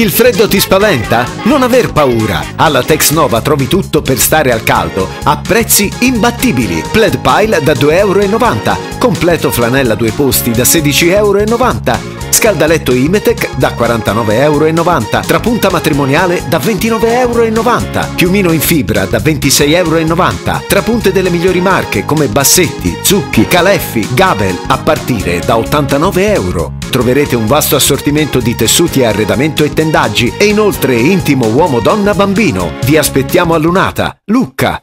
Il freddo ti spaventa? Non aver paura. Alla Texnova trovi tutto per stare al caldo a prezzi imbattibili. Pled Pile da 2,90 euro. Completo flanella due posti da 16,90 euro. Scaldaletto Imetec da 49,90 euro. Trapunta matrimoniale da 29,90 euro. Piumino in fibra da 26,90 euro. Trapunte delle migliori marche come Bassetti, Zucchi, Caleffi, Gabel a partire da 89 euro. Troverete un vasto assortimento di tessuti e arredamento e tendaggi e inoltre intimo uomo, donna, bambino. Vi aspettiamo a Lunata, Lucca.